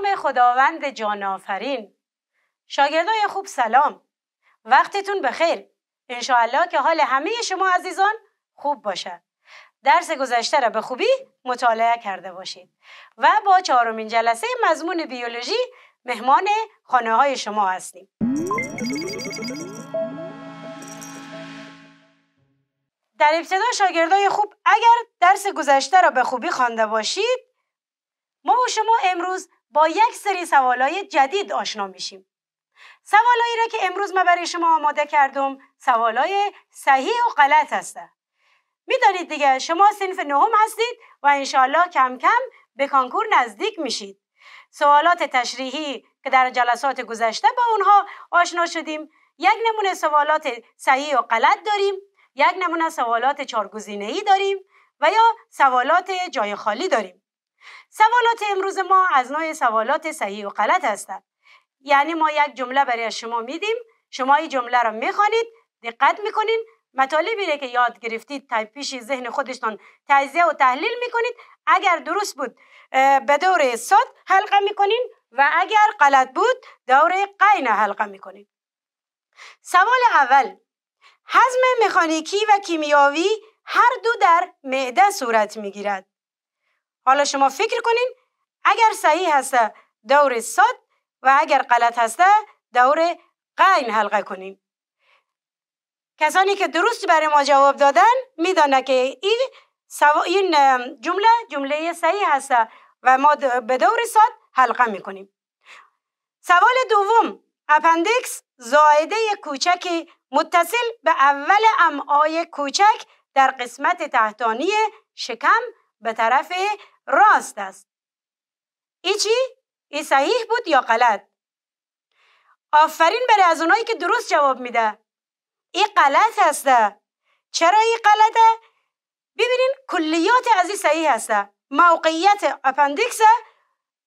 نام خداوند جان آفرین شاگردای خوب سلام. وقتتون بخیر. انشاءالله که حال همه شما عزیزان خوب باشد درس گذشته را به خوبی مطالعه کرده باشید. و با چهارمین جلسه مضمون بیولوژی مهمان خانه های شما هستیم. در ابتدا شاگردای خوب اگر درس گذشته را به خوبی خوانده باشید ما و شما امروز با یک سری سوالای جدید آشنا میشیم. سوالایی را که امروز من برای شما آماده کردم سوالای صحیح و غلط هستند می‌دانید دیگه شما صنف نهم هستید و انشاءالله کم کم به کانکور نزدیک میشید. سوالات تشریحی که در جلسات گذشته با اونها آشنا شدیم. یک نمونه سوالات صحیح و غلط داریم یک نمونه سوالات چارگزینه ای داریم و یا سوالات جای خالی داریم. سوالات امروز ما از نوع سوالات صحیح و غلط هستند. یعنی ما یک جمله برای شما میدیم شما این جمله را می‌خوانید دقت می‌کنین مطالبی را که یاد گرفتید تا پیش ذهن خودشتان تجزیه و تحلیل می‌کنید. اگر درست بود به دور صد حلقه می‌کنین و اگر غلط بود دور قین حلقه می‌کنین. سوال اول حزم مکانیکی و کیمیاوی هر دو در معده صورت می‌گیرد. حالا شما فکر کنین اگر صحیح هسته دور صد و اگر غلط هسته دور قین حلقه کنین. کسانی که درست برای ما جواب دادن میدانه که این, این جمله جمله صحیح هسته و ما به دور صد حلقه می‌کنیم. سوال دوم اپندیکس زایده کوچک متصل به اول امعای کوچک در قسمت تحتانی شکم به طرف راست است. ای چی؟ ای صحیح بود یا غلط؟ آفرین برای از اونایی که درست جواب میده. این غلط هسته. چرا این غلطه؟ ببینین کلیات از این صحیح هسته. موقعیت اپندیکس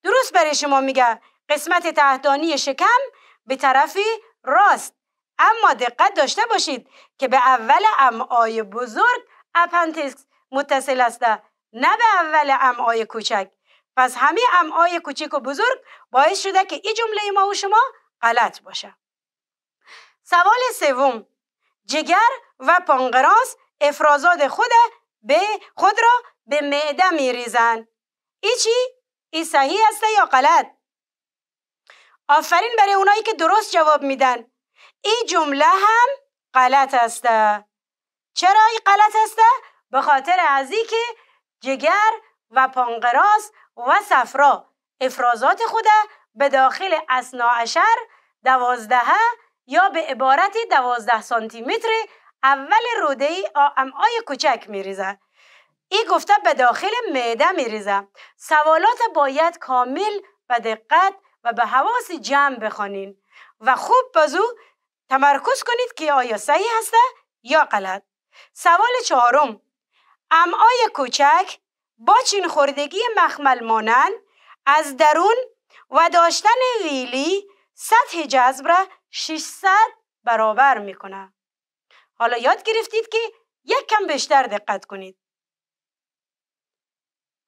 درست برای شما میگه. قسمت تحتانی شکم به طرف راست. اما دقت داشته باشید که به اول امعای بزرگ اپندیکس متصل است نه به اول امعای کوچک پس همه امعای کوچک و بزرگ باعث شده که این جمله ما و شما غلط باشه سوال سوم جگر و پانقراس افرازات خود به خود را به معده میریزند ای چی؟ ای صحیح است یا غلط؟ آفرین برای اونایی که درست جواب میدن این جمله هم غلط است چرا این غلط است؟ به خاطر از که جگر و پانقراس و صفرا. افرازات خود به داخل اصناعشر دوازدهه یا به عبارت دوازده سانتی متر اول روده امعای کوچک میریزه. این گفته به داخل معده میریزه. سوالات باید کامل و دقت و به حواس جمع بخوانین و خوب بازو تمرکز کنید که آیا صحیح هسته یا غلط. سوال چهارم. امعای کوچک با چین خوردگی مخمل مانند از درون و داشتن ویلی سطح جذب را 600 برابر می‌کنه حالا یاد گرفتید که یک کم بیشتر دقت کنید.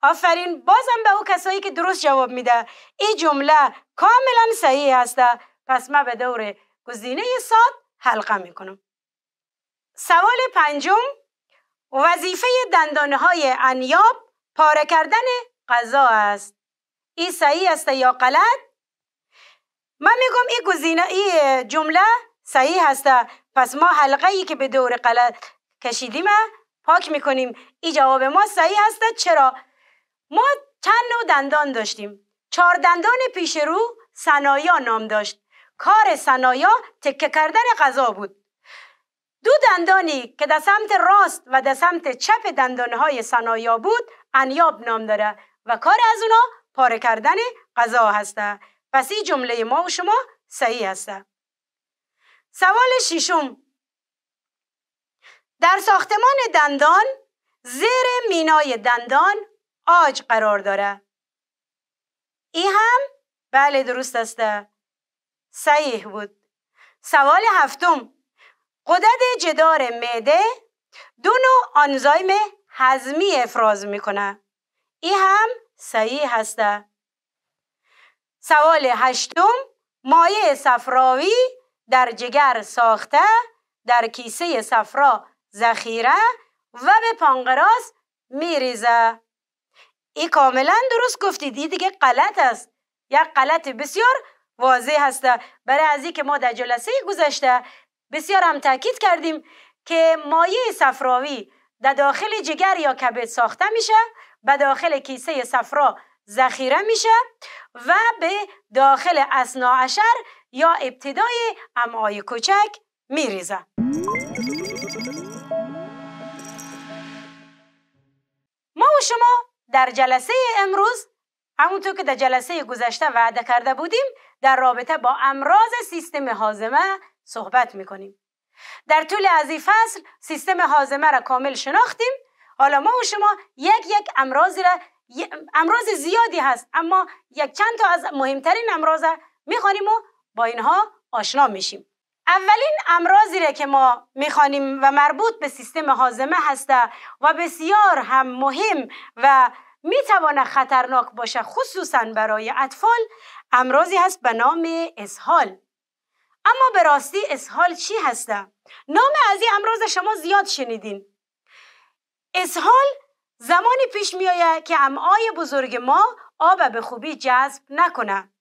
آفرین بازم به او کسایی که درست جواب میده این جمله کاملا صحیح هسته پس من به دور گزینه ساد حلقه می‌کنم سوال پنجم وظیفه دندانه های انیاب پاره کردن غذا است. این صحیح است یا غلط؟ من میگم این گزینه این جمله صحیح هسته. پس ما حلقه ای که به دور غلط کشیدیم پاک می‌کنیم. این جواب ما صحیح هسته چرا؟ ما چند نوع دندان داشتیم. چهار دندان پیش رو سنایا نام داشت. کار سنایا تکه کردن غذا بود. دو دندانی که در سمت راست و در سمت چپ دندانهای سنایا بود انیاب نام داره و کار از اونا پاره کردن غذا هسته. پس این جمله ما و شما صحیح هسته. سوال ششم. در ساختمان دندان زیر مینای دندان آج قرار داره. ای هم؟ بله درست است صحیح بود. سوال هفتم. قدرت جدار معده دو نوع آنزایم هضمی افراز می‌کنه. ای هم صحیح هسته. سوال هشتم مایع صفراوی در جگر ساخته در کیسه صفرا ذخیره و به پانقراس میریزه. این کاملا درست گفتید این دیگه غلط است. یک غلط بسیار واضح هسته. برای از که ما در جلسه گذشته بسیار هم تاکید کردیم که مایع صفراوی در داخل جگر یا کبد ساخته میشه به داخل کیسه صفرا ذخیره میشه و به داخل اسناعشر یا ابتدای امعای کوچک میریزه. ما و شما در جلسه امروز همونطور که در جلسه گذشته وعده کرده بودیم در رابطه با امراض سیستم حازمه صحبت می‌کنیم. در طول از این فصل سیستم حازمه را کامل شناختیم. حالا ما و شما یک یک امراضی را امراض زیادی هست اما یک چند تا از مهمترین امراض می‌خوانیم و با اینها آشنا میشیم. اولین امراضی را که ما می‌خوانیم و مربوط به سیستم حازمه هسته و بسیار هم مهم و می‌توانه خطرناک باشه خصوصا برای اطفال امراضی هست به نام اسهال. اما به راستی اسهال چی هسته؟ نام از این امراض شما زیاد شنیدین. اسهال زمانی پیش میآید که امعای بزرگ ما آب به خوبی جذب نکنه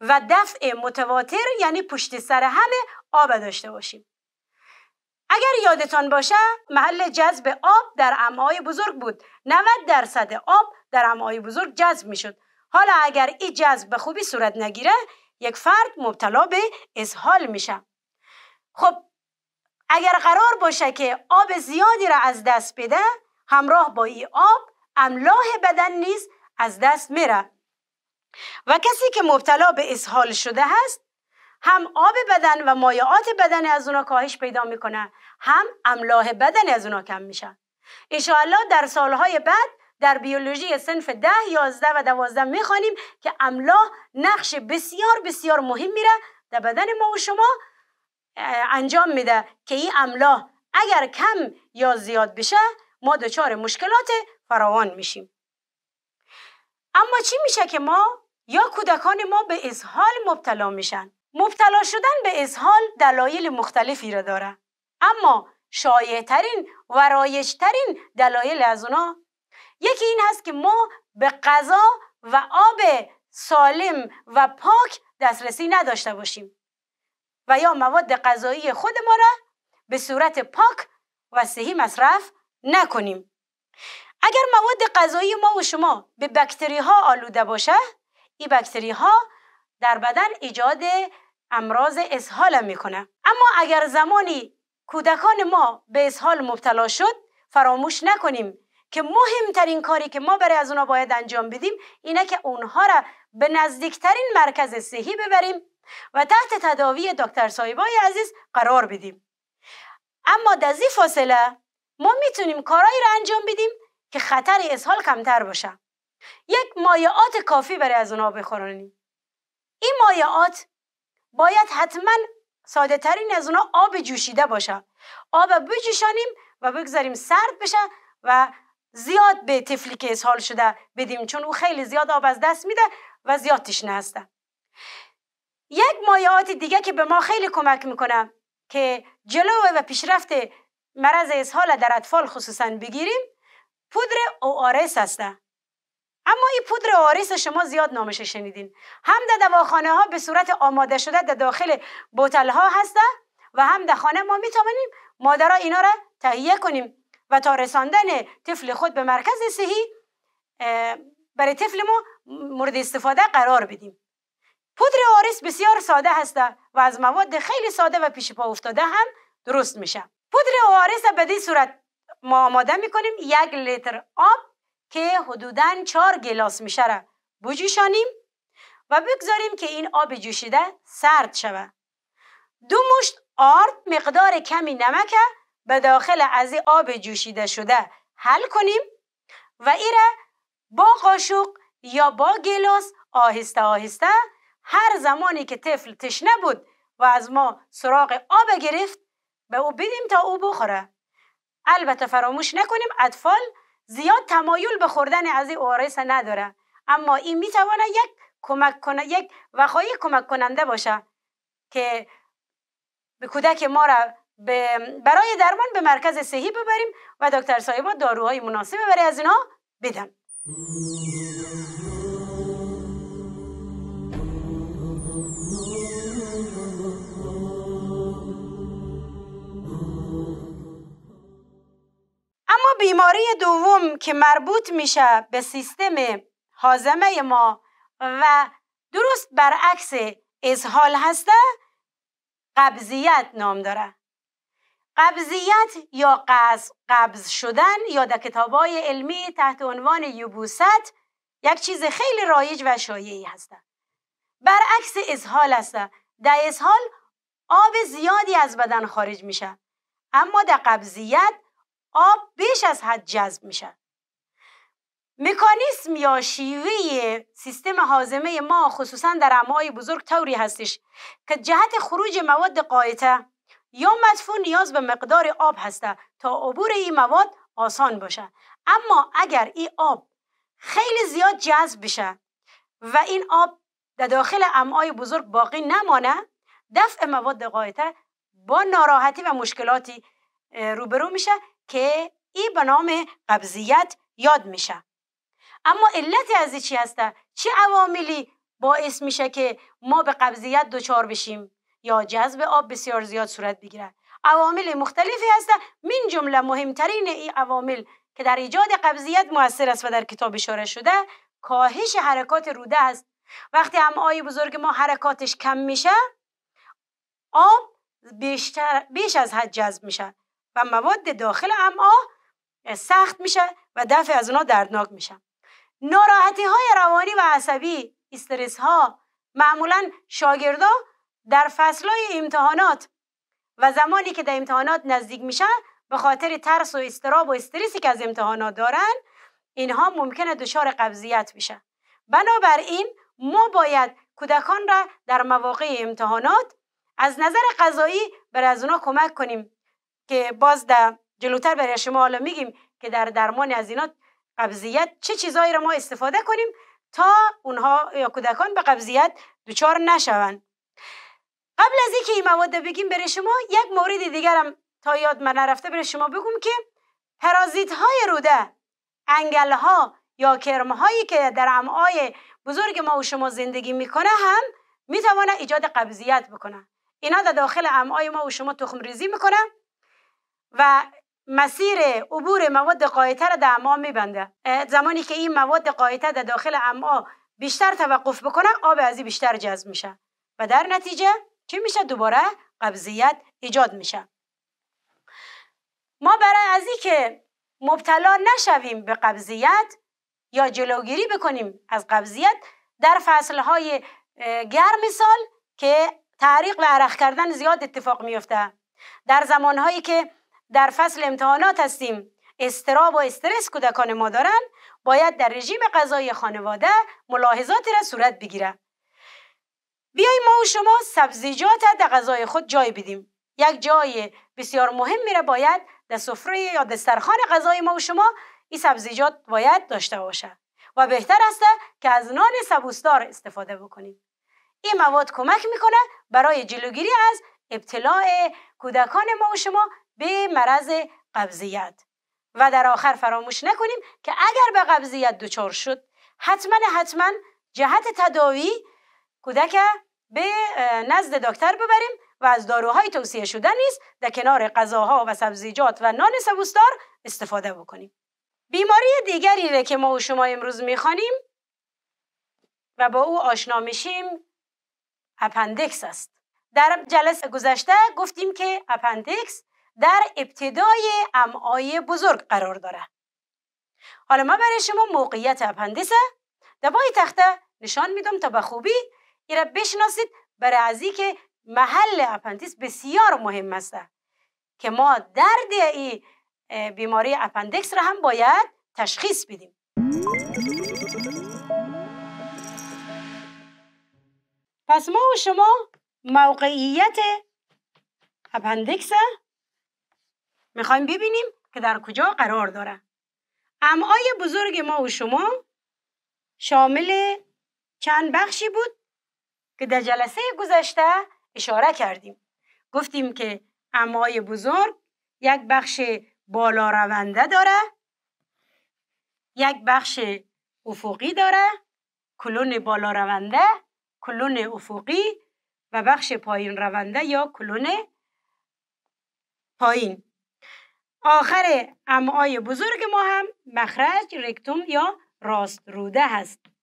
و دفع متواتر یعنی پشت سر همه آب داشته باشیم. اگر یادتان باشه محل جذب آب در امعای بزرگ بود. 90 درصد آب در امعای بزرگ جذب می‌شد. حالا اگر این جذب به خوبی صورت نگیره یک فرد مبتلا به اسهال میشه. خب اگر قرار باشه که آب زیادی را از دست بده همراه با این آب املاح بدن نیز از دست میره. و کسی که مبتلا به اسهال شده هست هم آب بدن و مایعات بدن از اونا کاهش پیدا می‌کنه هم املاح بدن از اونا کم میشه. انشاءالله در سالهای بعد در بیولوژی سنف ده یازده و دوازده می‌خوانیم که املاح نقش بسیار بسیار مهم میره در بدن ما و شما انجام میده که این املاح اگر کم یا زیاد بشه ما دچار مشکلات فراوان میشیم. اما چی میشه که ما یا کودکان ما به اسهال مبتلا میشن؟ مبتلا شدن به اسهال دلایل مختلفی را داره. اما شایعترین و رایجترین دلایل از اونا یکی این هست که ما به غذا و آب سالم و پاک دسترسی نداشته باشیم. و یا مواد غذایی خود ما را به صورت پاک و صحی مصرف نکنیم. اگر مواد غذایی ما و شما به بکتری ها آلوده باشه این بکتری ها در بدن ایجاد امراض اسهال می‌کنه. اما اگر زمانی کودکان ما به اسهال مبتلا شد فراموش نکنیم که مهمترین کاری که ما برای از اونا باید انجام بدیم اینه که اونها را به نزدیکترین مرکز صحی ببریم و تحت تداوی دکتر صاحبای عزیز قرار بدیم. اما در این فاصله ما می‌تونیم کارایی را انجام بدیم که خطر اسهال کمتر باشه. یک مایعات کافی برای از اونها بخورانیم این مایعات باید حتما ساده ترین از اونها آب جوشیده باشه. آب بجوشانیم و بگذاریم سرد بشه و زیاد به طفلی که اسهال شده بدیم چون او خیلی زیاد آب از دست میده و زیاد تشنه هسته. یک مایعات دیگه که به ما خیلی کمک می‌کنه که جلو و پیشرفت مرض اسهال در اطفال خصوصا بگیریم پودر اوارس هسته. اما این پودر آریس شما زیاد نامش شنیدین. هم در دواخانه ها به صورت آماده شده در داخل بوتل ها هسته و هم در خانه ما می‌توانیم مادرها اینا را تهیه کنیم. و تا رساندن طفل خود به مرکز صحی برای طفل ما مورد استفاده قرار بدیم. پودر آرس بسیار ساده هسته و از مواد خیلی ساده و پیش پا افتاده هم درست میشه. پودر آرس به این صورت ما آماده می‌کنیم. یک لیتر آب که حدودا چهار گلاس میشه را بجوشانیم و بگذاریم که این آب جوشیده سرد شود. دو مشت آرد مقدار کمی نمک به داخل از این آب جوشیده شده حل کنیم و ایره با قاشق یا با گلاس آهسته آهسته هر زمانی که طفل تشنه بود و از ما سراغ آب گرفت به او بدیم تا او بخوره. البته فراموش نکنیم اطفال زیاد تمایل به خوردن از این اوارس نداره اما این می‌تواند یک کمک کنه یک وقایی کمک کننده باشه که به کودک ما را برای درمان به مرکز صحی ببریم و دکتر صاحبا داروهای مناسب برای از اینها بدن. اما بیماری دوم که مربوط میشه به سیستم حازمه ما و درست برعکس ازحال هسته قبضیت نام داره. قبضیت یا قبض, قبض شدن یا در کتاب های علمی تحت عنوان یوبوست یک چیز خیلی رایج و شایعی هسته برعکس ازحال هسته در ازحال آب زیادی از بدن خارج میشه اما در قبضیت آب بیش از حد جذب میشه. مکانیسم یا شیوه سیستم حازمه ما خصوصا در امعای بزرگ طوری هستش که جهت خروج مواد قایته یا مدفون نیاز به مقدار آب هسته تا عبور این مواد آسان باشه اما اگر این آب خیلی زیاد جذب بشه و این آب در داخل امعای بزرگ باقی نمانه دفع مواد قایته با ناراحتی و مشکلاتی روبرو میشه که این به نام قبضیت یاد میشه. اما علت از چی هسته؟ چه عواملی باعث میشه که ما به قبضیت دچار بشیم؟ یا جذب آب بسیار زیاد صورت بگیره عوامل مختلفی هسته من جمله مهمترین این عوامل که در ایجاد قبضیت موثر است و در کتاب اشاره شده کاهش حرکات روده است. وقتی امعای بزرگ ما حرکاتش کم میشه آب بیشتر بیش از حد جذب میشه و مواد داخل امعا سخت میشه و دفع از اونها دردناک میشه. ناراحتی های روانی و عصبی استرس ها معمولا شاگردا در فصل های امتحانات و زمانی که در امتحانات نزدیک میشن به خاطر ترس و استراب و استرسی که از امتحانات دارن اینها ممکنه دچار قبضیت بشه بنابراین ما باید کودکان را در مواقع امتحانات از نظر غذایی بر از اونا کمک کنیم که باز در جلوتر برای شما حالا میگیم که در درمان از اینا قبضیت چه چیزایی را ما استفاده کنیم تا اونها یا کودکان به قبضیت دچار نشوند. قبل از اینکه این مواد بگیم بر شما یک مورد دیگرم تا یاد من نرفته بر شما بگم که پرازیت های روده انگل ها یا کرم هایی که در امعای بزرگ ما و شما زندگی می‌کنه هم می‌توانه ایجاد قبضیت بکنه. اینا در داخل امعای ما و شما تخم ریزی می‌کنه و مسیر عبور مواد قایته را در امعا میبنده. زمانی که این مواد قایته در داخل امعا بیشتر توقف بکنه آب ازی بیشتر جذب میشه و در نتیجه چی میشه دوباره؟ قبضیت ایجاد میشه. ما برای از که مبتلا نشویم به قبضیت یا جلوگیری بکنیم از قبضیت در فصلهای گرم سال که تعریق و عرق کردن زیاد اتفاق میفته در زمانهایی که در فصل امتحانات هستیم استراب و استرس کودکان ما دارن باید در رژیم غذایی خانواده ملاحظاتی را صورت بگیره. بیای ما و شما سبزیجات در غذای خود جای بدیم. یک جای بسیار مهم میره باید در سفره یا دسترخوان غذای ما و شما این سبزیجات باید داشته باشه. و بهتر است که از نان سبوسدار استفاده بکنیم. این مواد کمک می‌کنه برای جلوگیری از ابتلاع کودکان ما و شما به مرض قبضیت. و در آخر فراموش نکنیم که اگر به قبضیت دچار شد حتما حتما جهت تداوی کودک به نزد دکتر ببریم و از داروهای توصیه شده نیز در کنار غذاها و سبزیجات و نان سبوسدار استفاده بکنیم. بیماری دیگری را که ما و شما امروز می‌خوانیم و با او آشنا میشیم اپندکس است. در جلسه گذشته گفتیم که اپندکس در ابتدای امعای بزرگ قرار داره. حالا ما برای شما موقعیت اپندیس در بالای تخته نشان میدم تا به خوبی او را بشناسید برای ازی که محل اپندیس بسیار مهم است. که ما درد این بیماری اپندکس را هم باید تشخیص بدیم. پس ما و شما موقعیت اپندکس می‌خوایم ببینیم که در کجا قرار داره امعای بزرگ ما و شما شامل چند بخشی بود؟ که در جلسه گذشته اشاره کردیم. گفتیم که امعای بزرگ یک بخش بالا رونده داره یک بخش افقی داره کلون بالا رونده کلون افقی و بخش پایین رونده یا کلون پایین. آخر امعای بزرگ ما هم مخرج رکتوم یا راست روده هست.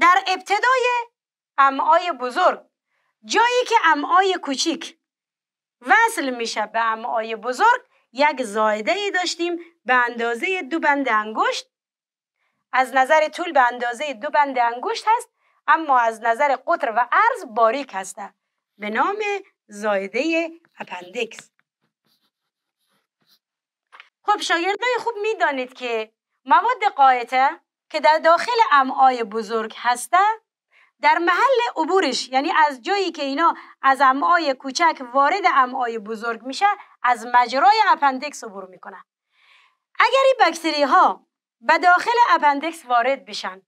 در ابتدای امعای بزرگ جایی که امعای کوچیک وصل میشه به امعای بزرگ یک زایده ای داشتیم به اندازه دو بند انگشت. از نظر طول به اندازه دو بند انگشت هست اما از نظر قطر و عرض باریک هسته. به نام زایده اپندکس خب شاگردای خوب می‌دانید که مواد قایته که در داخل امعای بزرگ هسته در محل عبورش یعنی از جایی که اینا از امعای کوچک وارد امعای بزرگ میشه از مجرای اپندکس عبور می‌کنن. اگر این بکتری ها به داخل اپندکس وارد بشن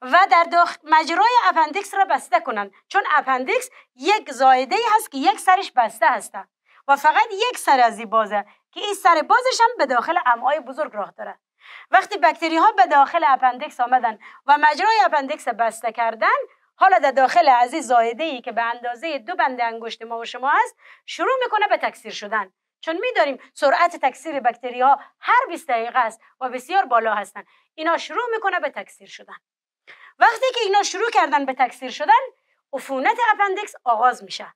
و در داخل مجرای اپندکس را بسته کنن چون اپندکس یک زایده هست که یک سرش بسته هسته و فقط یک سر از این بازه که این سر بازش هم به داخل امعای بزرگ راه داره. وقتی بکتری ها به داخل اپندکس آمدن و مجرای اپندکس بسته کردن حالا در داخل این زایده ای که به اندازه دو بند انگشت ما و شما هست شروع می‌کنه به تکثیر شدن. چون میداریم سرعت تکثیر بکتری ها هر 20 دقیقه است و بسیار بالا هستند اینا شروع می‌کنه به تکثیر شدن. وقتی که اینا شروع کردن به تکثیر شدن عفونت اپندکس آغاز میشه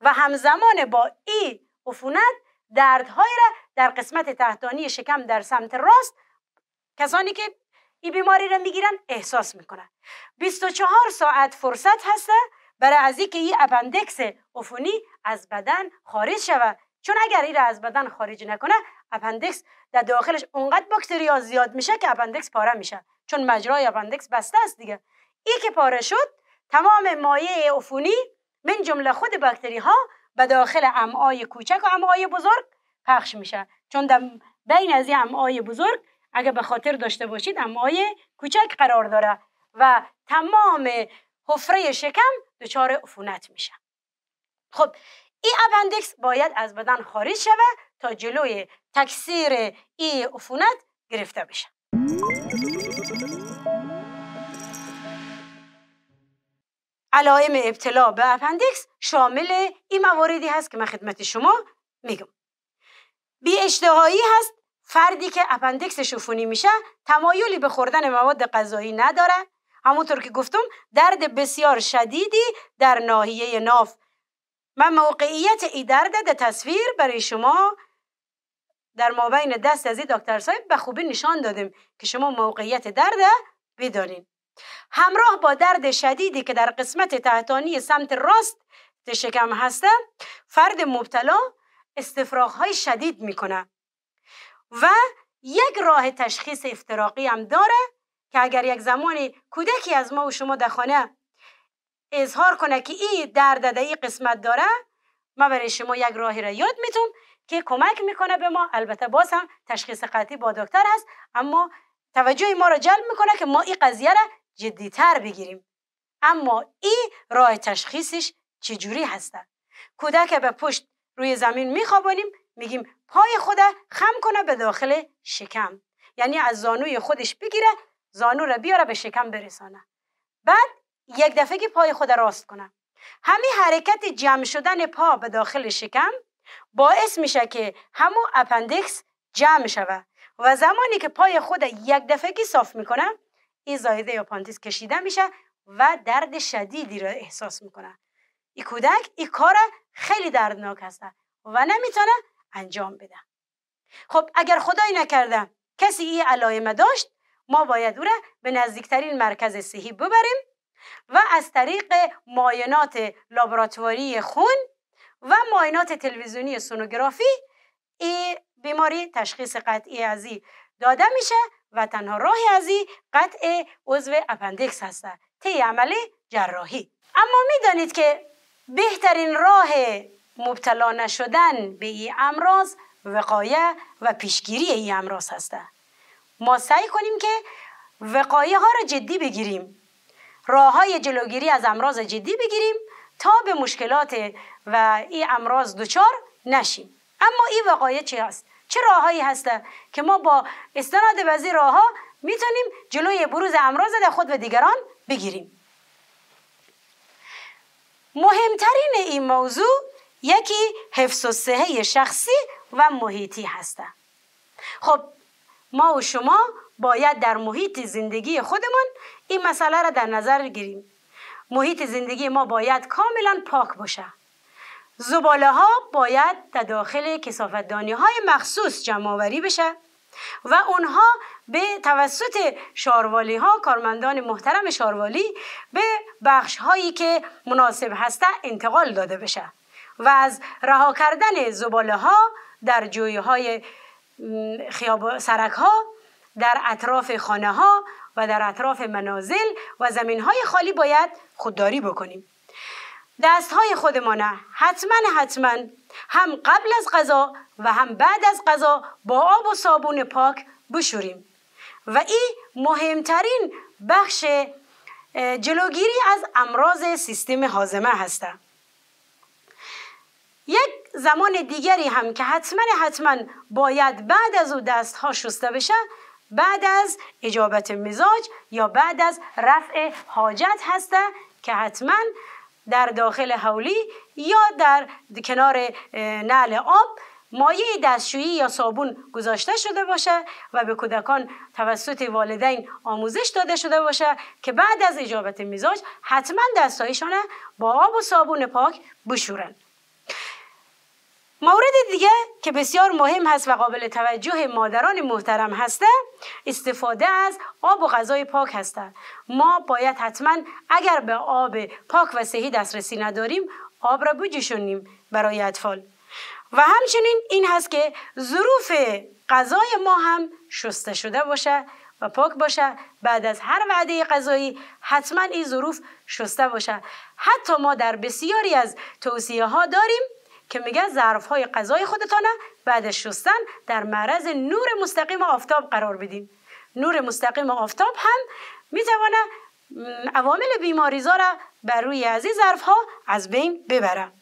و همزمان با این عفونت دردهایی را در قسمت تحتانی شکم در سمت راست کسانی که این بیماری را می‌گیرن احساس می‌کنن. 24 ساعت فرصت هسته برای از که این اپندکس عفونی از بدن خارج شود. چون اگر این را از بدن خارج نکنه اپندکس در داخلش اونقدر باکتریا زیاد میشه که اپندکس پاره میشه. چون مجرای اپندکس بسته است دیگه. این که پاره شد تمام مایع عفونی من جمله خود باکتری ها به داخل امعای کوچک و امعای بزرگ پخش میشه. چون در بین از امعای بزرگ اگر به خاطر داشته باشید امعای کوچک قرار داره و تمام حفره شکم دچار عفونت میشه. خب این اپندکس باید از بدن خارج شوه تا جلوی تکثیر این عفونت گرفته بشه. علائم ابتلا به اپندکس شامل این مواردی هست که من خدمت شما میگم. بی اشتهایی هست فردی که اپندکسش عفونی میشه تمایلی به خوردن مواد غذایی نداره. همونطور که گفتم درد بسیار شدیدی در ناحیه ناف. من موقعیت ای درد در تصویر برای شما در مابین دست از دکتر صاحب به خوبی نشان دادیم که شما موقعیت درد بدانید همراه با درد شدیدی که در قسمت تحتانی سمت راست شکم هسته فرد مبتلا استفراغ های شدید می‌کنه. و یک راه تشخیص افتراقی هم داره که اگر یک زمانی کودکی از ما و شما در خانه اظهار کنه که این درد در این قسمت داره ما برای شما یک راهی را یاد می‌تونم که کمک می‌کنه به ما. البته باز هم تشخیص قطعی با دکتر هست اما توجه ما را جلب می‌کنه که ما این قضیه را جدیتر بگیریم. اما این راه تشخیصش چجوری هسته؟ کودک به پشت روی زمین میخوابانیم میگیم پای خود خم کنه به داخل شکم. یعنی از زانوی خودش بگیره زانو را بیاره به شکم برسانه. بعد یک دفعه که پای خود راست کنه. همین حرکت جمع شدن پا به داخل شکم باعث میشه که همون اپندکس جمع شود و زمانی که پای خود یک دفعه صاف می‌کنه این زایده یا پانتیس کشیده میشه و درد شدیدی را احساس می‌کنه. این کودک این کار خیلی دردناک هسته و نمی‌تونه انجام بده خب اگر خدای نکرده کسی این علائم داشت ما باید او را به نزدیکترین مرکز صحی ببریم و از طریق معاینات لابراتواری خون و معاینات تلویزیونی سونوگرافی این بیماری تشخیص قطعی ازی داده میشه و تنها راهی ازی قطع عضو اپندکس هسته طی عمل جراحی. اما می‌دانید که بهترین راه مبتلا نشدن به این امراض وقایه و پیشگیری این امراض هسته. ما سعی کنیم که وقایه ها را جدی بگیریم. راه های جلوگیری از امراض جدی بگیریم تا به مشکلات و این امراض دچار نشیم. اما این وقایه چی هست؟ چه راههایی هسته که ما با استناد راه راهها می‌تونیم جلوی بروز امراض در خود و دیگران بگیریم؟ مهمترین این موضوع یکی حفظ و صحه شخصی و محیطی هسته خب ما و شما باید در محیط زندگی خودمان این مسئله را در نظر بگیریم. محیط زندگی ما باید کاملا پاک باشه. زباله ها باید در داخل کسافتدانی های مخصوص جمع آوری بشه و اونها به توسط شاروالی ها کارمندان محترم شاروالی به بخش هایی که مناسب هسته انتقال داده بشه. و از رها کردن زباله ها در جوی های خیاب سرک ها در اطراف خانه ها و در اطراف منازل و زمین های خالی باید خودداری بکنیم. دست های خودمان حتما حتما هم قبل از غذا و هم بعد از غذا با آب و صابون پاک بشوریم. و این مهمترین بخش جلوگیری از امراض سیستم هاضمه هسته. یک زمان دیگری هم که حتما حتما باید بعد از او دست ها شسته بشه بعد از اجابت مزاج یا بعد از رفع حاجت هسته که حتما در داخل حولی یا در کنار نعل آب مایه دستشویی یا صابون گذاشته شده باشه و به کودکان توسط والدین آموزش داده شده باشه که بعد از اجابت مزاج حتما دستایشان با آب و صابون پاک بشورن. مورد دیگه که بسیار مهم هست و قابل توجه مادران محترم هسته استفاده از آب و غذای پاک هسته. ما باید حتما اگر به آب پاک و صحی دسترسی نداریم آب را بجوشونیم برای اطفال. و همچنین این هست که ظروف غذای ما هم شسته شده باشه و پاک باشه. بعد از هر وعده غذایی حتما این ظروف شسته باشه. حتی ما در بسیاری از توصیه ها داریم که میگه ظرف های غذای خودتان بعد شستن در معرض نور مستقیم آفتاب قرار بدین نور مستقیم آفتاب هم می‌توانه عوامل بیماریزا را بر روی از این ظرف ها از بین ببره.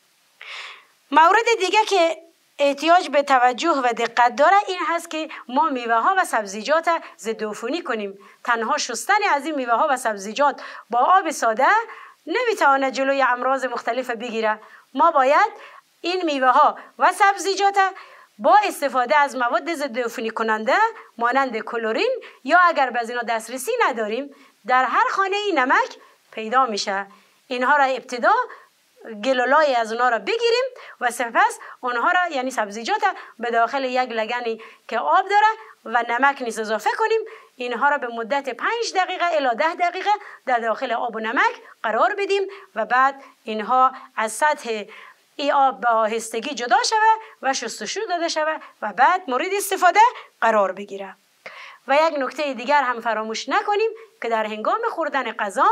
مورد دیگه که احتیاج به توجه و دقت داره این هست که ما میوه ها و سبزیجات ضد کنیم. تنها شستن از این میوه ها و سبزیجات با آب ساده نمی‌تواند جلوی امراض مختلف بگیره. ما باید این میوه ها و سبزیجات با استفاده از مواد ضد عفونی کننده مانند کلورین یا اگر به اینا دسترسی نداریم در هر خانه ای نمک پیدا میشه. اینها را ابتدا گلولای از اونها را بگیریم و سپس اونها را یعنی سبزیجات به داخل یک لگنی که آب داره و نمک نیز اضافه کنیم. اینها را به مدت پنج دقیقه الی ده دقیقه در داخل آب و نمک قرار بدیم و بعد اینها از سطح ای آب به آهستگی جدا شود و شستشو داده شود و بعد مورد استفاده قرار بگیره. و یک نکته دیگر هم فراموش نکنیم که در هنگام خوردن غذا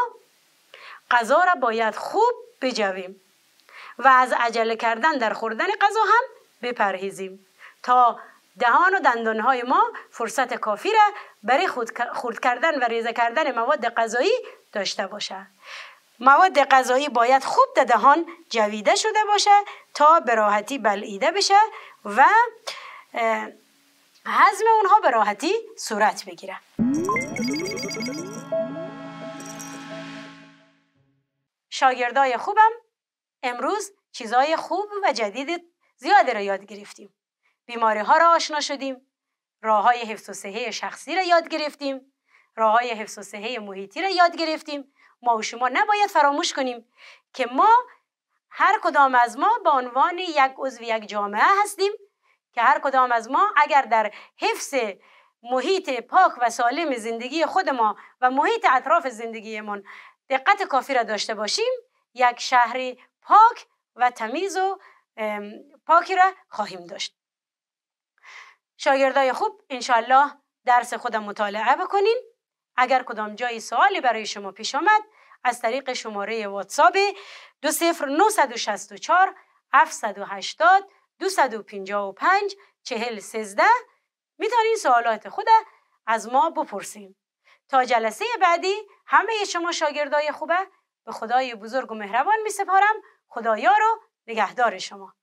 غذا را باید خوب بجویم و از عجله کردن در خوردن غذا هم بپرهیزیم تا دهان و دندانهای ما فرصت کافی را برای خورد کردن و ریزه کردن مواد غذایی داشته باشد مواد غذایی باید خوب در دهان جویده شده باشه تا به راحتی بلعیده بشه و هضم اونها به راحتی صورت بگیره. شاگردای خوبم. امروز چیزای خوب و جدید زیادی را یاد گرفتیم. بیماری ها را آشنا شدیم. راه های حفظ و صحه شخصی را یاد گرفتیم. راه های حفظ و صحه محیطی را یاد گرفتیم. ما و شما نباید فراموش کنیم که ما هر کدام از ما به عنوان یک عضو یک جامعه هستیم که هر کدام از ما اگر در حفظ محیط پاک و سالم زندگی خود ما و محیط اطراف زندگیمان دقت کافی را داشته باشیم یک شهر پاک و تمیز و پاکی را خواهیم داشت. شاگردای خوب انشالله درس خودم مطالعه بکنین اگر کدام جای سوالی برای شما پیش آمد از طریق شماره واتساپ دو سفر 964 780 255 چهل سزده می‌تونین سوالات خود از ما بپرسیم تا جلسه بعدی همه شما شاگردای خوبه. به خدای بزرگ و مهربان می سپارم خدایا رو نگهدار شما.